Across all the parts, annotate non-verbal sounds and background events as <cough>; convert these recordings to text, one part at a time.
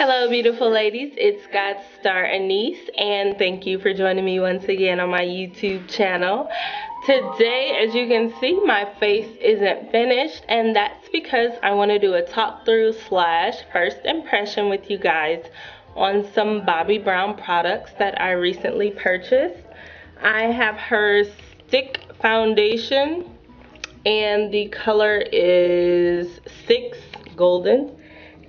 Hello, beautiful ladies. It's God Star Anise, and thank you for joining me once again on my YouTube channel. Today, as you can see, my face isn't finished, and that's because I want to do a talk through slash first impression with you guys on some Bobbi Brown products that I recently purchased. I have her stick foundation, and the color is 6 Golden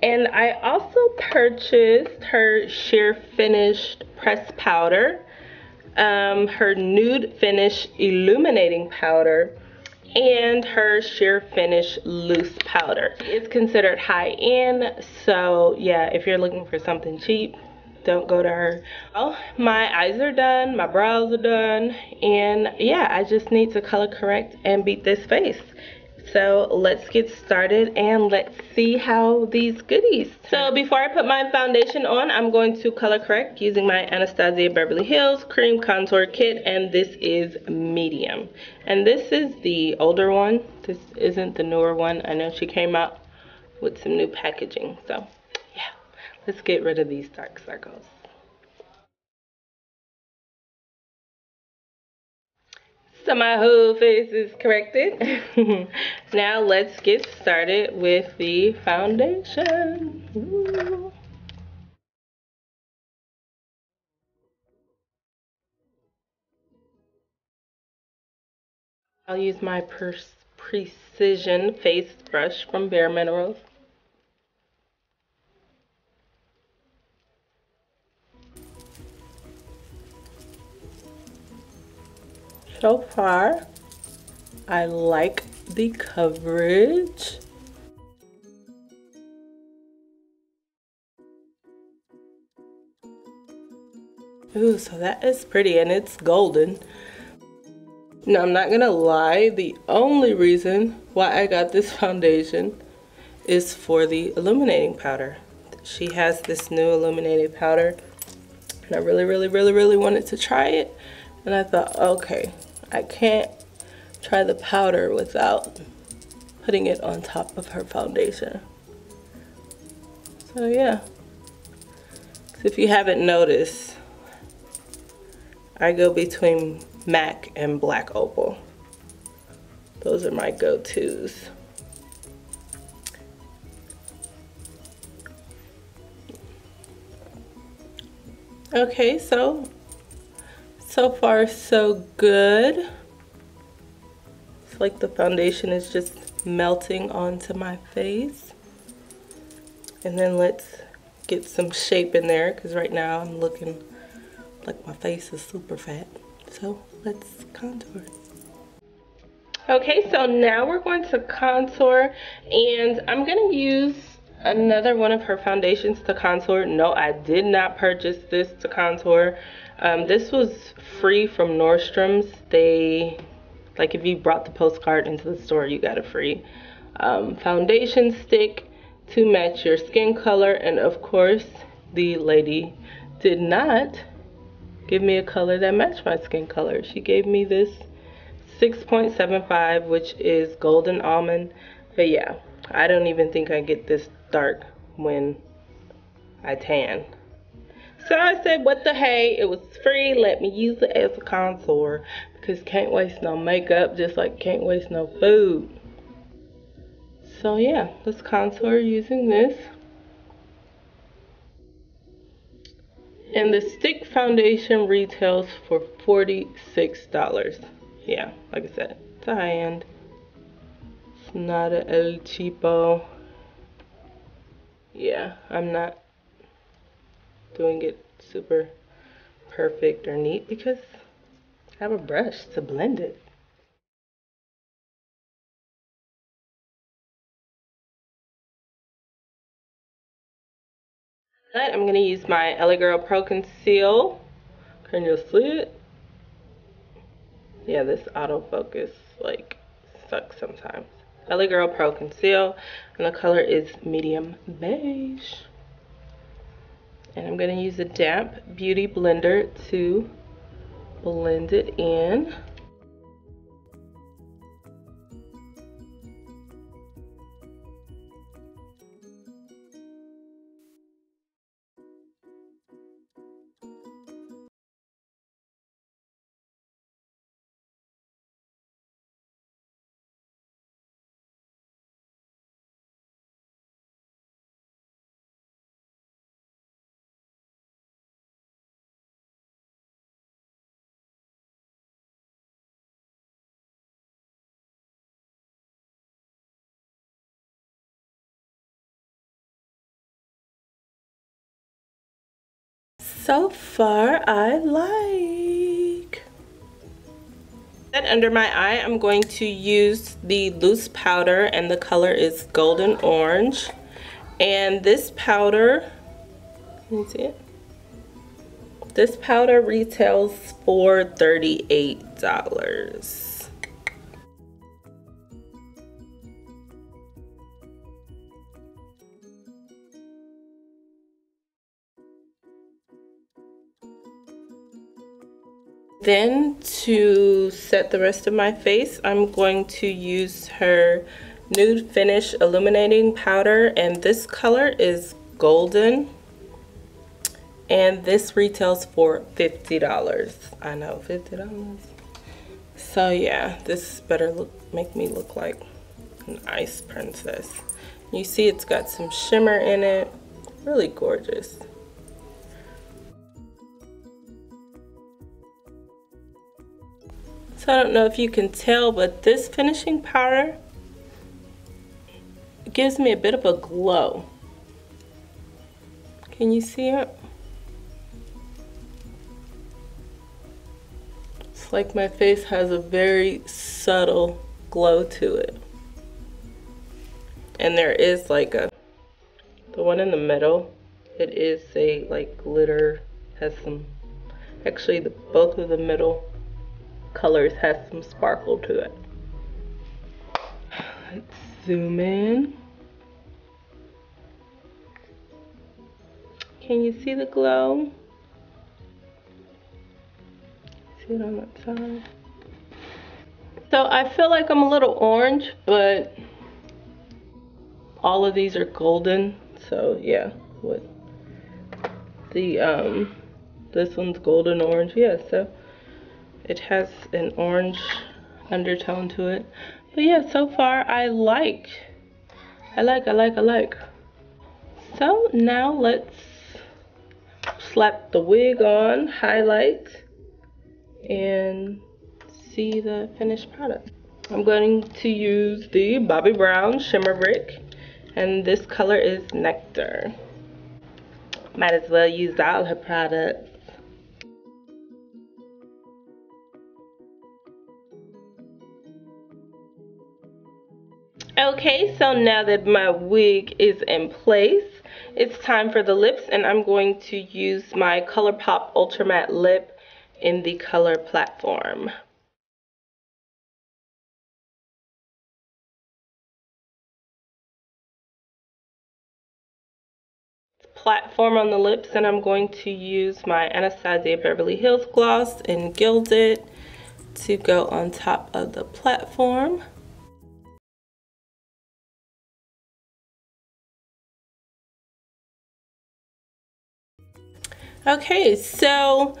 and I also purchased her sheer finished pressed powder, um, her nude finish illuminating powder, and her sheer finish loose powder. It's considered high end, so yeah, if you're looking for something cheap, don't go to her. Well, my eyes are done, my brows are done, and yeah, I just need to color correct and beat this face. So let's get started and let's see how these goodies. So before I put my foundation on, I'm going to color correct using my Anastasia Beverly Hills Cream Contour Kit and this is medium. And this is the older one. This isn't the newer one. I know she came out with some new packaging. So yeah, let's get rid of these dark circles. So my whole face is corrected. <laughs> now let's get started with the foundation. Ooh. I'll use my Precision Face Brush from Bare Minerals. So far, I like the coverage. Ooh, so that is pretty and it's golden. Now, I'm not gonna lie, the only reason why I got this <laughs> foundation is for the illuminating powder. She has this new illuminating powder and I really, really, really, really wanted to try it. And I thought, okay, I can't try the powder without putting it on top of her foundation. So yeah. if you haven't noticed, I go between MAC and Black Opal. Those are my go-tos. Okay, so so far, so good. It's like the foundation is just melting onto my face. And then let's get some shape in there because right now I'm looking like my face is super fat. So let's contour. Okay, so now we're going to contour and I'm going to use another one of her foundations to contour. No, I did not purchase this to contour. Um, this was free from Nordstrom's. They, like if you brought the postcard into the store, you got a free um, foundation stick to match your skin color. And of course, the lady did not give me a color that matched my skin color. She gave me this 6.75, which is golden almond. But yeah, I don't even think I get this dark when I tan. So I said, what the hey, it was free, let me use it as a contour because can't waste no makeup just like can't waste no food. So yeah, let's contour using this. And the stick foundation retails for $46. Yeah, like I said, it's a high end. It's not a El Cheapo. Yeah, I'm not doing it super perfect or neat because I have a brush to blend it. I'm going to use my LA Girl Pro Conceal. Can you see it? Yeah, this autofocus like sucks sometimes. LA Girl Pro Conceal and the color is medium beige and I'm going to use a damp beauty blender to blend it in so far I like. And under my eye, I'm going to use the loose powder and the color is golden orange. And this powder, you see it? This powder retails for $38. Then to set the rest of my face, I'm going to use her Nude Finish Illuminating Powder and this color is golden and this retails for $50. I know, $50. So yeah, this better look make me look like an ice princess. You see it's got some shimmer in it. Really gorgeous. So I don't know if you can tell, but this finishing powder gives me a bit of a glow. Can you see it? It's like my face has a very subtle glow to it. And there is like a, the one in the middle, it is a like glitter, has some, actually the both of the middle colors has some sparkle to it. Let's zoom in. Can you see the glow? See it on that side? So I feel like I'm a little orange, but all of these are golden. So yeah, with the um, this one's golden orange. Yeah, so it has an orange undertone to it. But yeah, so far I like. I like, I like, I like. So now let's slap the wig on, highlight, and see the finished product. I'm going to use the Bobbi Brown Shimmer Brick, and this color is Nectar. Might as well use all her products. Okay, so now that my wig is in place, it's time for the lips and I'm going to use my ColourPop Ultra Matte Lip in the color platform. platform on the lips and I'm going to use my Anastasia Beverly Hills gloss in Gilded to go on top of the platform. Okay, so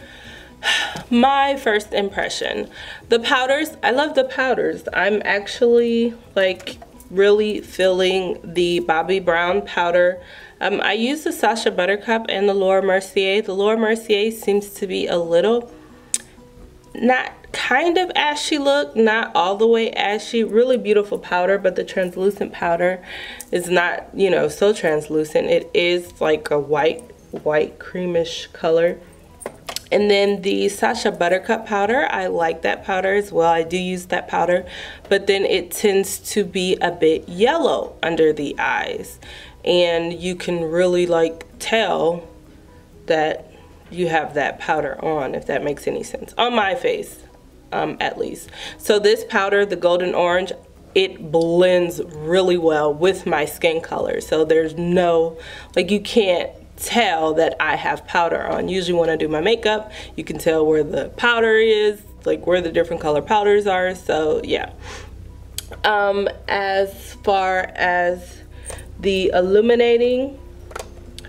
my first impression. The powders, I love the powders. I'm actually like really feeling the Bobbi Brown powder. Um, I use the Sacha Buttercup and the Laura Mercier. The Laura Mercier seems to be a little, not kind of ashy look, not all the way ashy. Really beautiful powder, but the translucent powder is not, you know, so translucent. It is like a white white creamish color. And then the Sacha Buttercup powder, I like that powder as well. I do use that powder, but then it tends to be a bit yellow under the eyes. And you can really like tell that you have that powder on, if that makes any sense. On my face, um, at least. So this powder, the golden orange, it blends really well with my skin color. So there's no, like you can't tell that I have powder on. Usually when I do my makeup, you can tell where the powder is, like where the different color powders are. So yeah. Um, as far as the illuminating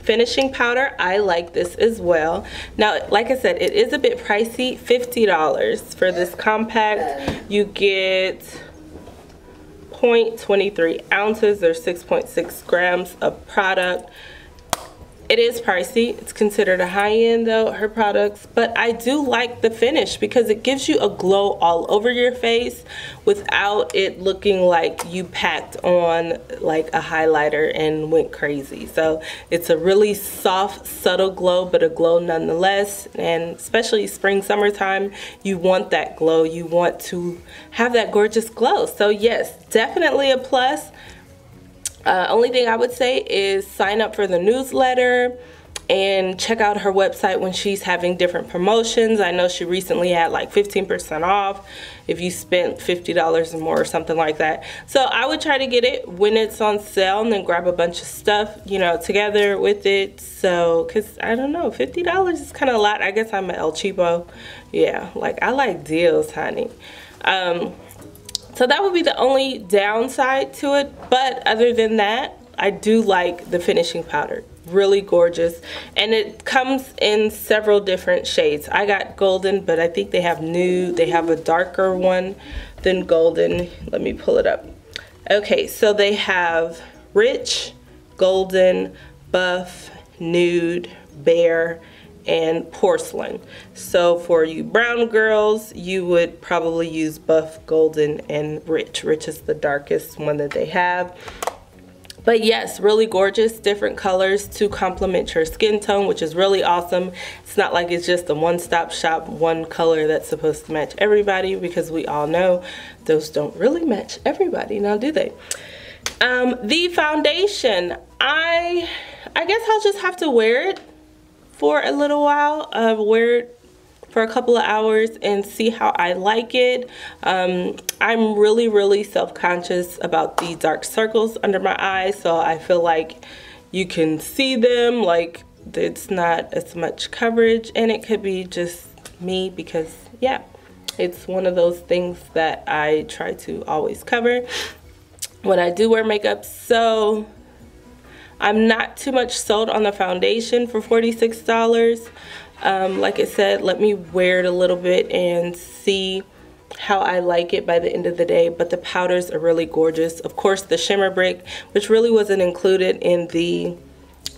finishing powder, I like this as well. Now, like I said, it is a bit pricey, $50 for this compact. You get 0.23 ounces or 6.6 grams of product It is pricey. It's considered a high-end though, her products. But I do like the finish because it gives you a glow all over your face without it looking like you packed on like a highlighter and went crazy. So it's a really soft, subtle glow, but a glow nonetheless. And especially spring, summertime, you want that glow. You want to have that gorgeous glow. So yes, definitely a plus. Uh, only thing I would say is sign up for the newsletter and check out her website when she's having different promotions. I know she recently had like 15% off if you spent $50 or more or something like that. So I would try to get it when it's on sale and then grab a bunch of stuff, you know, together with it. So, cause I don't know, $50 is kind of a lot. I guess I'm an El Cheapo. Yeah, like I like deals, honey. Um, so that would be the only downside to it. But other than that, I do like the finishing powder. Really gorgeous. And it comes in several different shades. I got golden, but I think they have nude. They have a darker one than golden. Let me pull it up. Okay, so they have rich, golden, buff, nude, bare, and porcelain. So for you brown girls, you would probably use buff, golden, and rich. Rich is the darkest one that they have. But yes, really gorgeous, different colors to complement your skin tone, which is really awesome. It's not like it's just a one-stop shop, one color that's supposed to match everybody because we all know those don't really match everybody, now do they? Um, the foundation, I, I guess I'll just have to wear it for a little while, uh, wear it for a couple of hours and see how I like it. Um, I'm really, really self-conscious about the dark circles under my eyes, so I feel like you can see them, like it's not as much coverage, and it could be just me because, yeah, it's one of those things that I try to always cover when I do wear makeup. So I'm not too much sold on the foundation for $46. Um, like I said, let me wear it a little bit and see how I like it by the end of the day. But the powders are really gorgeous. Of course, the Shimmer Brick, which really wasn't included in the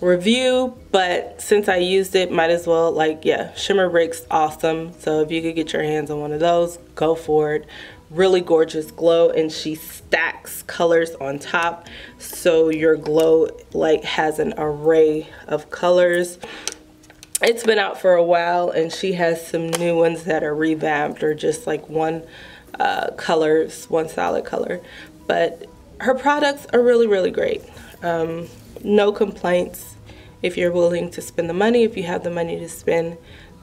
review, but since I used it, might as well, like, yeah, Shimmer Brick's awesome. So if you could get your hands on one of those, go for it really gorgeous glow and she stacks colors on top. So your glow like has an array of colors. It's been out for a while and she has some new ones that are revamped or just like one uh, colors one solid color. But her products are really really great. Um, no complaints. If you're willing to spend the money if you have the money to spend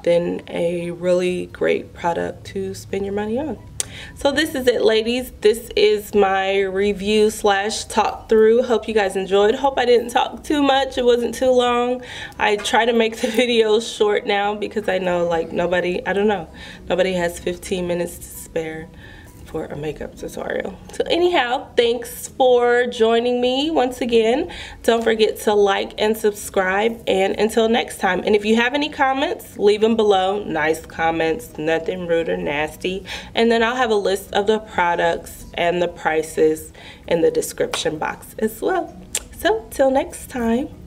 then a really great product to spend your money on so this is it ladies. This is my review slash talk through. Hope you guys enjoyed. Hope I didn't talk too much. It wasn't too long. I try to make <laughs> the videos short now because I know like nobody I don't know. Nobody has 15 minutes to spare for a makeup tutorial. So anyhow, thanks for joining me once again. Don't forget to like and subscribe and until next time. And if you have any comments, leave them below. Nice comments, nothing rude or nasty. And then I'll have a list of the products and the prices in the description box as well. So till next time.